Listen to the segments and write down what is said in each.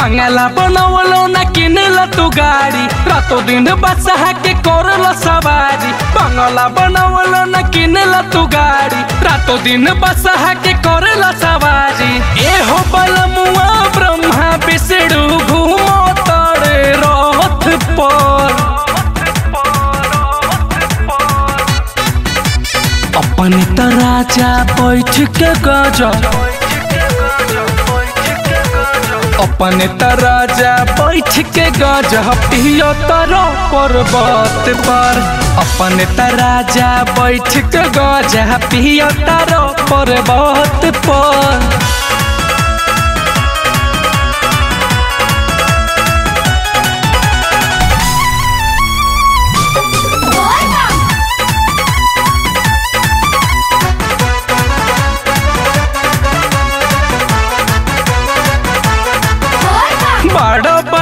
बांगला बनवलो ना किनेला तू गाड़ी रातो दिन बसहा के करल सवारी बांगला बनवलो ना किनेला तू गाड़ी रातो दिन बसहा के करल सवारी ए हो बलमुआ ब्रह्मा विष्णु घूमो तड़े रथ पर अपन त राजा बैठ के गजा अपन तराजा राजा बैठ के गजा पियो तरो पर्वत पर। अपन तराजा राजा बैठ के गजा पियो तरो पर्वत पर।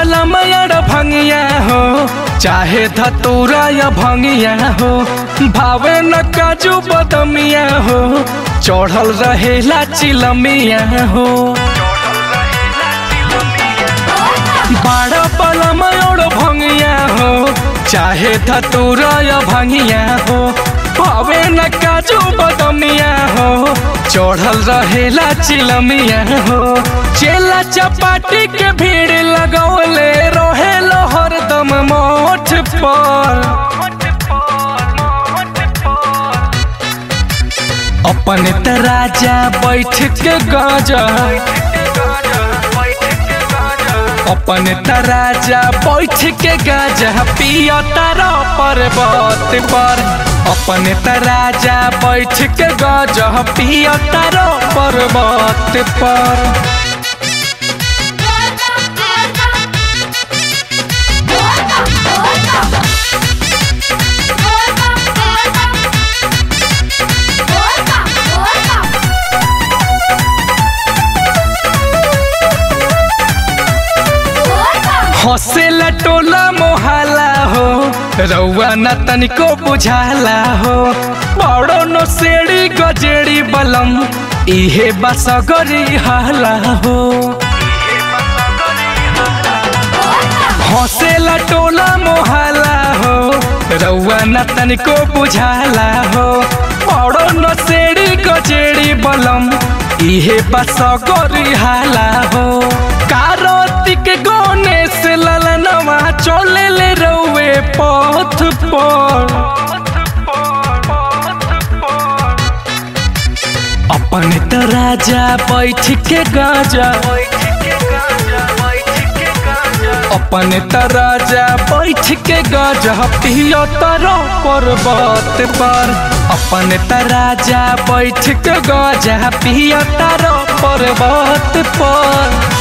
बड़ बलमयड़ भंगिया हो, चाहे धतूरा या भंगिया हो, भावे न काजू बदमिया हो, चढ़ल रहेला चिलमिया हो। बड़ बलमयड़ भंगिया हो, चाहे धतूरा या भंगिया हो, भावे न काजू बदमिया हो चढ़ल रहेला चिलमिया हो। चेला चपाटी के भीड़ लगौले, रहेलो हरदम मोठ पर। अपन त राजा बैठ के गजा। अपन तराजा राजा बैठ के गाजा पियतर तारा पर्वत पर। अपन तराजा राजा बैठ के गजा पिया पर, पर्वत पर। हसेला टोला मोहाला हो रउआ न तनिको बुझाला हो। बड़ो नो सेड़ी गजेड़ी बलम, इहे बसगरी हाला हो। हसेला टोला मोहाला हो रउआ न तनिको बुझाला हो। बड़ो नो सेड़ी गजेड़ी बलम इहे बसगरी हाला हो। कार्तिक गणेश ललनवा चले ले रउए पथ पर। अपन त राजा बैठ के गजा। अपन त राजा बैठ के गजा। पियो तरो पर्वत पर। अपन राजा बैठ के गजा पियो तरो पर्वत पर।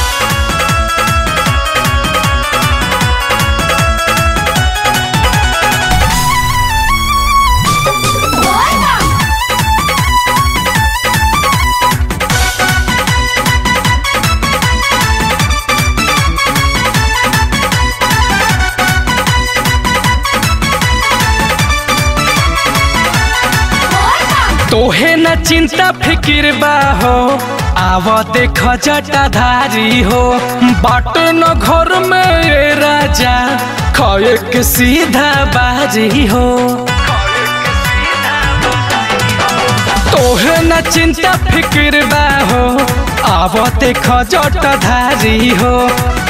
तोहे न चिंता फिकिर बा हो। आव देख जटाधारी हो। बाट न घर में राजा। खए के सीधा बाजी हो। तोहे न चिंता फिकिर बा हो। आव देख जटाधारी हो।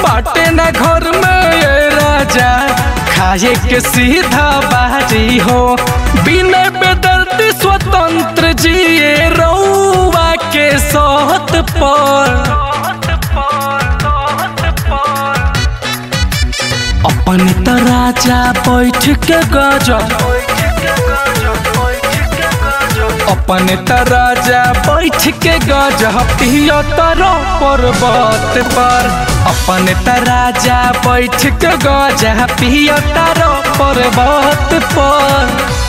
बाट न घर में राजा। खाए के सीधा बाजी हो। बिना बेदर्दी स्वतंत्र जिए रउआ के सहत पर। अपन त राजा बैठ के गजा अपन त राजा बैठ के गजा पियो तरो पर्वत पर। अपन त राजा बैठ के गजा पियो तरो पर्वत पर।